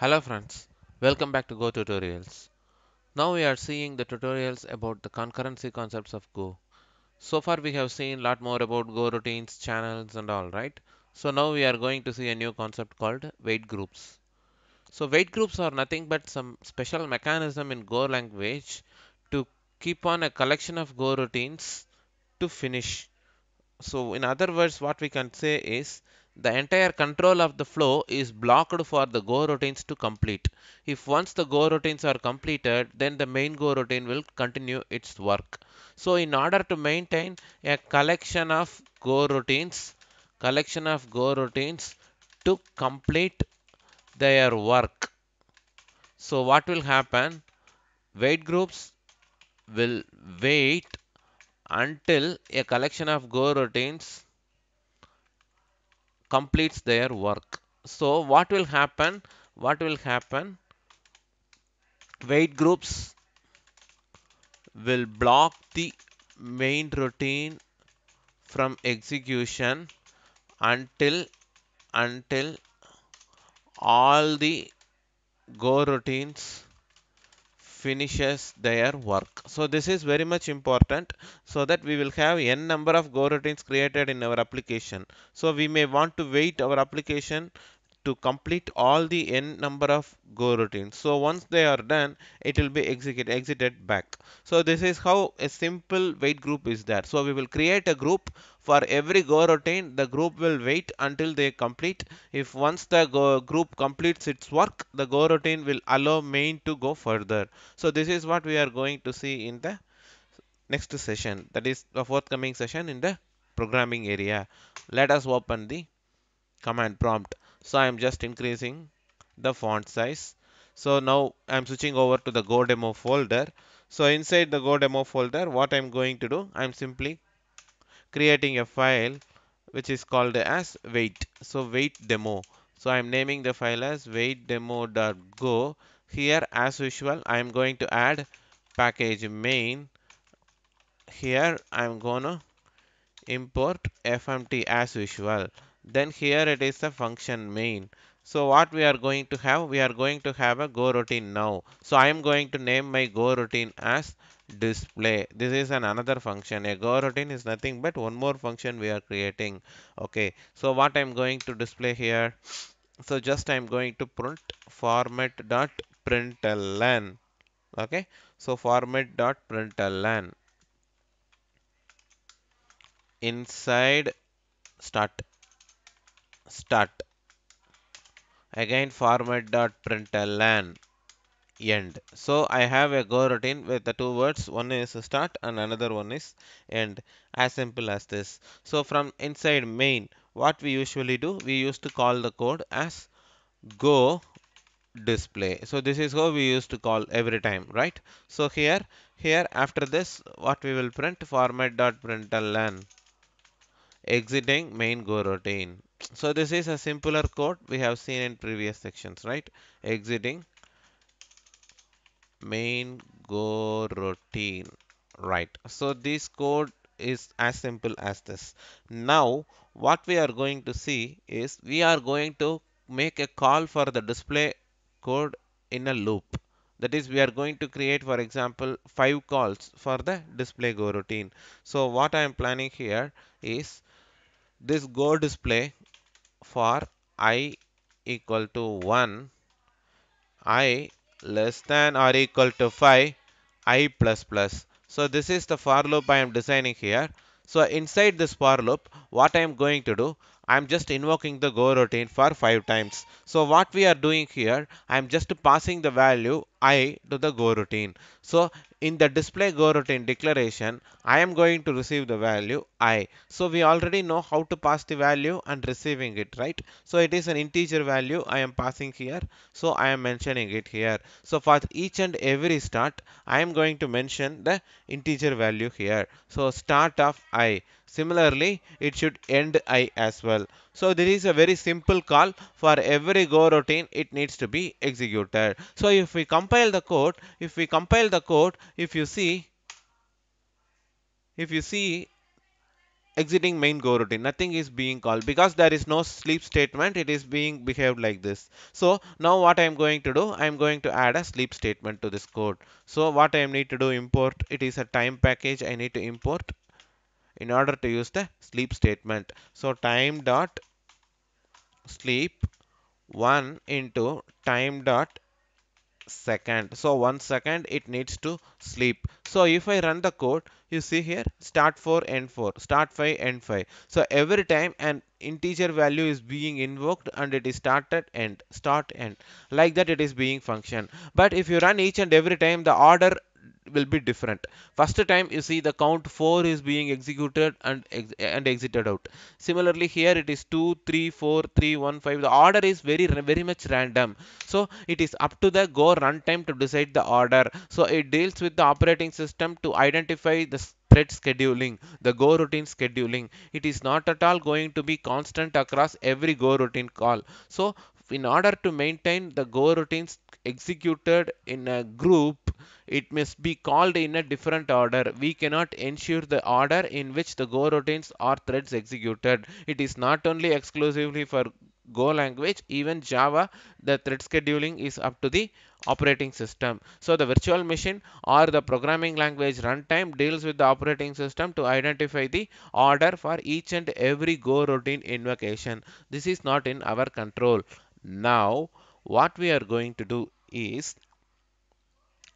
Hello friends, welcome back to Go Tutorials. Now we are seeing the tutorials about the concurrency concepts of Go. So far we have seen lot more about Go routines, channels and all, right? So now we are going to see a new concept called wait groups. So wait groups are nothing but some special mechanism in Go language to keep on a collection of Go routines to finish so in other words, what we can say is the entire control of the flow is blocked for the go routines to complete. If once the go routines are completed, then the main go routine will continue its work. So in order to maintain a collection of go routines, collection of go routines to complete their work. So what will happen? Wait groups will wait until a collection of go routines completes their work. So what will happen? What will happen? Wait groups will block the main routine from execution until until all the go routines finishes their work. So this is very much important so that we will have n number of go routines created in our application. So we may want to wait our application to complete all the n number of go routines. So once they are done, it will be executed exited back. So this is how a simple wait group is there. So we will create a group for every go routine. The group will wait until they complete. If once the group completes its work, the go routine will allow main to go further. So this is what we are going to see in the next session. That is the forthcoming session in the programming area. Let us open the command prompt. So I am just increasing the font size. So now I'm switching over to the Go demo folder. So inside the Go demo folder, what I'm going to do, I'm simply creating a file which is called as wait. So wait demo. So I'm naming the file as waitdemo.go. Here as usual, I'm going to add package main. Here I'm gonna import fmt as usual then here it is the function main. So what we are going to have? We are going to have a go routine now. So i am going to name my go routine as display. This is an another function. A go routine is nothing but one more function we are creating. Okay. So what i'm going to display here? So just i'm going to print format dot println okay. So format dot println inside start start. Again format dot println end. So i have a go routine with the two words. One is start and another one is end. As simple as this. So from inside main what we usually do we used to call the code as go display. So this is how we used to call every time right? So here here after this what we will print? Format dot println exiting main go routine. So this is a simpler code we have seen in previous sections, right? Exiting main go routine, right? So this code is as simple as this. Now what we are going to see is we are going to make a call for the display code in a loop. That is, we are going to create, for example, five calls for the display go routine. So what I am planning here is this go display for i equal to 1 i less than or equal to 5 i plus plus. So this is the for loop i am designing here. So inside this for loop what i am going to do i am just invoking the go routine for 5 times. So what we are doing here i am just passing the value i to the go routine so in the display go routine declaration, I am going to receive the value i. So we already know how to pass the value and receiving it, right? So it is an integer value I am passing here. So I am mentioning it here. So for each and every start, I am going to mention the integer value here. So start of i. Similarly, it should end i as well. So there is a very simple call. For every go routine it needs to be executed. So if we compile the code, if we compile the code, if you see, if you see exiting main go routine nothing is being called. Because there is no sleep statement it is being behaved like this. So now what i am going to do? I am going to add a sleep statement to this code. So what i need to do? Import. It is a time package i need to import in order to use the sleep statement. So time dot sleep 1 into time dot second. So one second it needs to sleep. So if i run the code you see here start 4 end 4 start 5 end 5 so every time an integer value is being invoked and it is started end start end. Like that it is being function but if you run each and every time the order will be different. First time you see the count 4 is being executed and ex and exited out. Similarly here it is 2 3 4 3 1 5 the order is very very much random. So it is up to the go runtime to decide the order. So it deals with the operating system to identify the thread scheduling the go routine scheduling. It is not at all going to be constant across every go routine call. So in order to maintain the go routines executed in a group it must be called in a different order. We cannot ensure the order in which the Go routines or threads executed. It is not only exclusively for Go language, even Java, the thread scheduling is up to the operating system. So the virtual machine or the programming language runtime deals with the operating system to identify the order for each and every Go routine invocation. This is not in our control. Now, what we are going to do is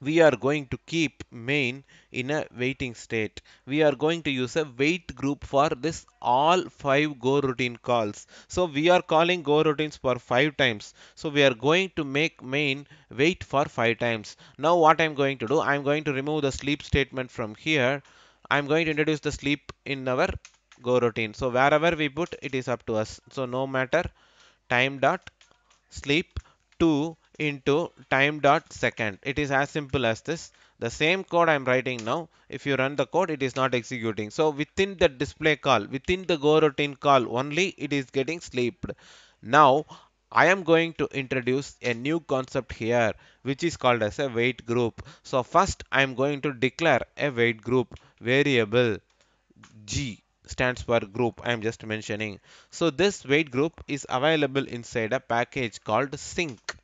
we are going to keep main in a waiting state. We are going to use a wait group for this all five go routine calls. So we are calling go routines for five times. So we are going to make main wait for five times. Now what I'm going to do, I'm going to remove the sleep statement from here. I'm going to introduce the sleep in our go routine. So wherever we put it is up to us. So no matter time dot sleep 2 into time dot second. It is as simple as this. The same code I'm writing now, if you run the code, it is not executing. So within the display call, within the go routine call only, it is getting sleeped. Now, I am going to introduce a new concept here, which is called as a wait group. So first, I am going to declare a wait group variable G stands for group I am just mentioning. So this wait group is available inside a package called sync.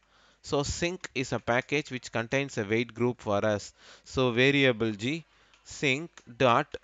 So sync is a package which contains a wait group for us. So variable g sync dot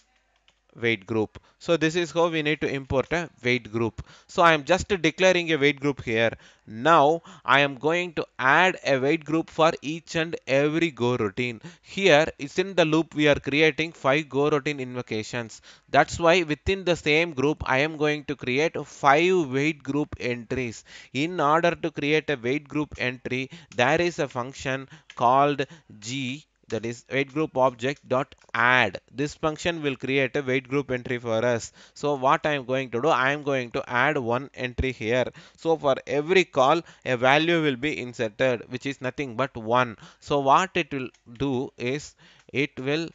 wait group. So this is how we need to import a wait group. So I am just declaring a wait group here. Now I am going to add a wait group for each and every go routine. Here it's in the loop we are creating five go routine invocations. That's why within the same group I am going to create five wait group entries. In order to create a wait group entry there is a function called g that is wait group object dot add. This function will create a wait group entry for us. So what i am going to do i am going to add one entry here. So for every call a value will be inserted which is nothing but one. So what it will do is it will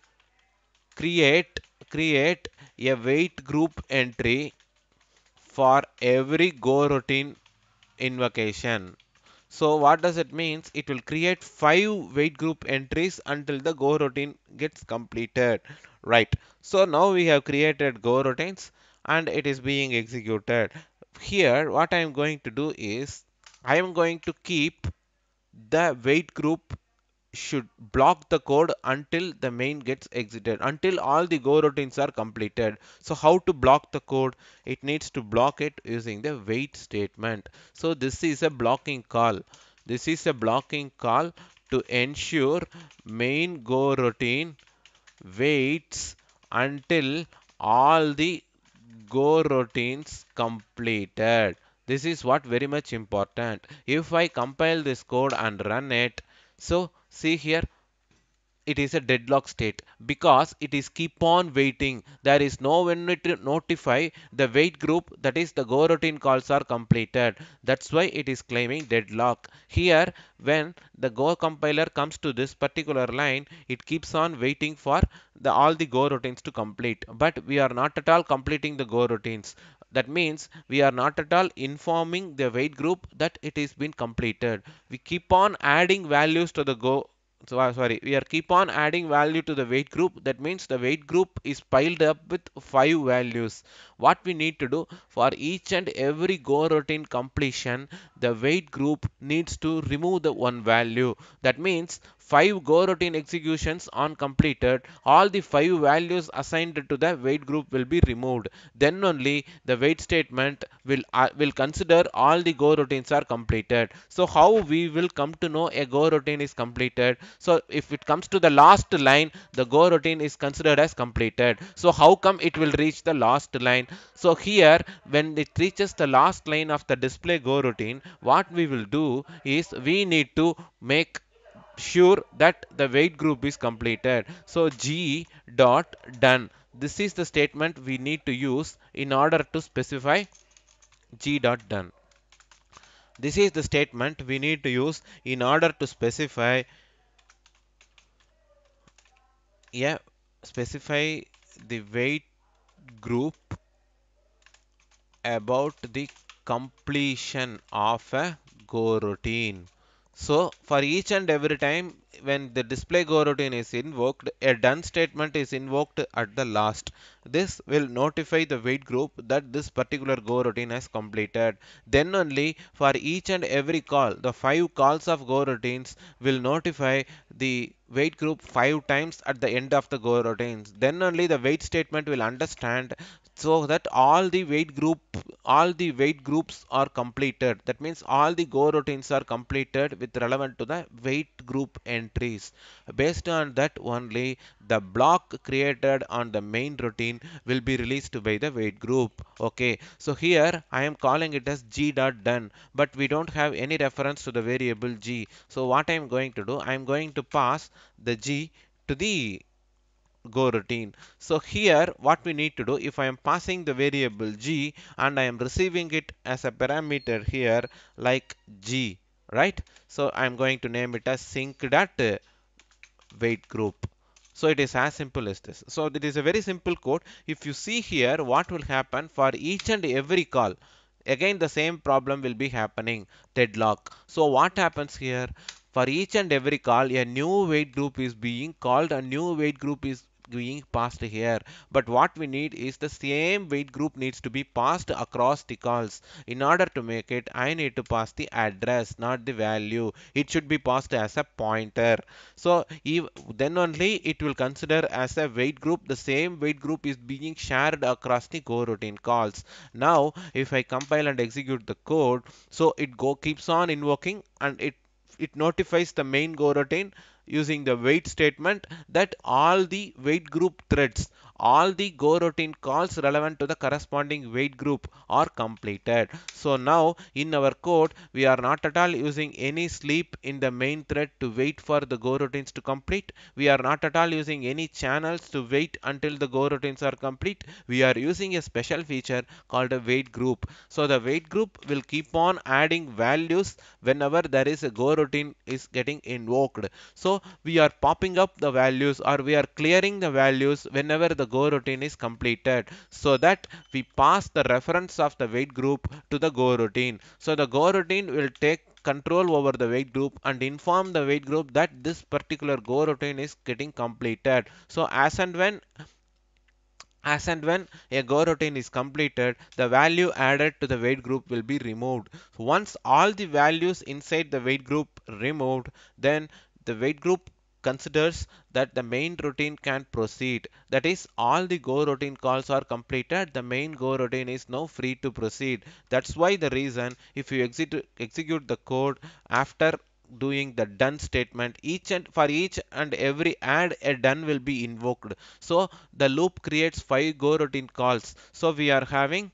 create create a wait group entry for every go routine invocation so what does it means? It will create five wait group entries until the go routine gets completed. Right. So now we have created go routines and it is being executed. Here what I am going to do is I am going to keep the wait group should block the code until the main gets exited until all the go routines are completed. So how to block the code? It needs to block it using the wait statement. So this is a blocking call. This is a blocking call to ensure main go routine waits until all the go routines completed. This is what very much important. If i compile this code and run it so see here it is a deadlock state because it is keep on waiting. There is no one to notify the wait group that is the go routine calls are completed. That's why it is claiming deadlock. Here when the go compiler comes to this particular line it keeps on waiting for the all the go routines to complete. But we are not at all completing the go routines that means we are not at all informing the wait group that it is been completed. We keep on adding values to the go so uh, sorry we are keep on adding value to the wait group. That means the wait group is piled up with five values. What we need to do for each and every go routine completion the wait group needs to remove the one value. That means five go routine executions on completed all the five values assigned to the wait group will be removed. Then only the wait statement will uh, will consider all the go routines are completed. So how we will come to know a go routine is completed? So if it comes to the last line the go routine is considered as completed. So how come it will reach the last line? So here when it reaches the last line of the display go routine what we will do is we need to make sure that the wait group is completed. So G dot done. This is the statement we need to use in order to specify G dot done. This is the statement we need to use in order to specify yeah specify the wait group about the completion of a go routine. So for each and every time when the display go routine is invoked, a done statement is invoked at the last. This will notify the wait group that this particular go routine has completed. Then only for each and every call, the five calls of go routines will notify the wait group five times at the end of the go routines. Then only the wait statement will understand so that all the wait group all the wait groups are completed. That means all the go routines are completed with relevant to the wait group entries. Based on that only the block created on the main routine will be released by the wait group. Okay so here i am calling it as g dot done but we don't have any reference to the variable g. So what i am going to do i am going to pass the g to the go routine. So here what we need to do if I am passing the variable g and I am receiving it as a parameter here like g right. So I am going to name it as sync dot wait group. So it is as simple as this. So it is a very simple code. If you see here what will happen for each and every call again the same problem will be happening deadlock. So what happens here for each and every call a new wait group is being called a new wait group is being passed here. But what we need is the same wait group needs to be passed across the calls. In order to make it i need to pass the address not the value. It should be passed as a pointer. So if, then only it will consider as a wait group. The same wait group is being shared across the go routine calls. Now if i compile and execute the code so it go keeps on invoking and it it notifies the main go routine using the wait statement that all the wait group threads all the go routine calls relevant to the corresponding wait group are completed. So now in our code we are not at all using any sleep in the main thread to wait for the go routines to complete. We are not at all using any channels to wait until the go routines are complete. We are using a special feature called a wait group. So the wait group will keep on adding values whenever there is a go routine is getting invoked. So we are popping up the values or we are clearing the values whenever the go routine is completed so that we pass the reference of the wait group to the go routine. So the go routine will take control over the wait group and inform the wait group that this particular go routine is getting completed. So as and when as and when a go routine is completed, the value added to the wait group will be removed. Once all the values inside the wait group removed, then the wait group considers that the main routine can proceed. That is, all the go routine calls are completed. The main go routine is now free to proceed. That's why the reason if you execute, execute the code after doing the done statement each and for each and every add a done will be invoked so the loop creates five go routine calls so we are having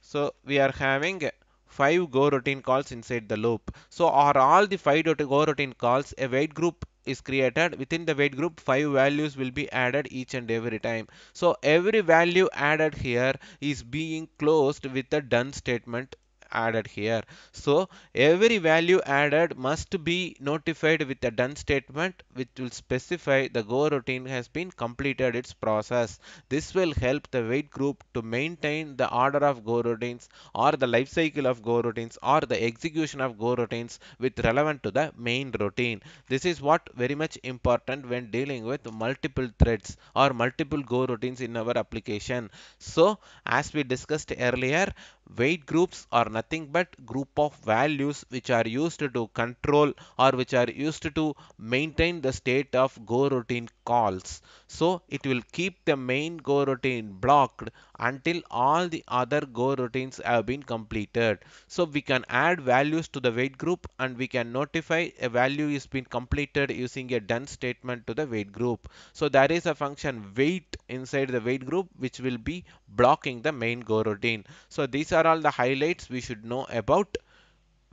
so we are having five go routine calls inside the loop so are all the five go routine calls a wait group is created within the wait group five values will be added each and every time. So every value added here is being closed with the done statement added here. So every value added must be notified with a done statement which will specify the go routine has been completed its process. This will help the wait group to maintain the order of go routines or the life cycle of go routines or the execution of go routines with relevant to the main routine. This is what very much important when dealing with multiple threads or multiple go routines in our application. So as we discussed earlier, wait groups are nothing but group of values which are used to control or which are used to maintain the state of go routine calls. So it will keep the main go routine blocked until all the other go routines have been completed. So we can add values to the wait group and we can notify a value is been completed using a done statement to the wait group. So there is a function wait inside the wait group which will be blocking the main go routine. So these are all the highlights we should know about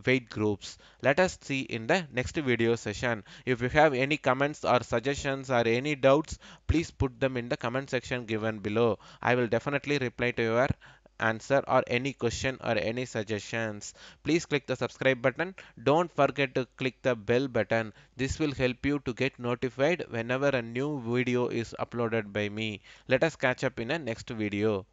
wait groups. Let us see in the next video session. If you have any comments or suggestions or any doubts, please put them in the comment section given below. I will definitely reply to your answer or any question or any suggestions. Please click the subscribe button. Don't forget to click the bell button. This will help you to get notified whenever a new video is uploaded by me. Let us catch up in a next video.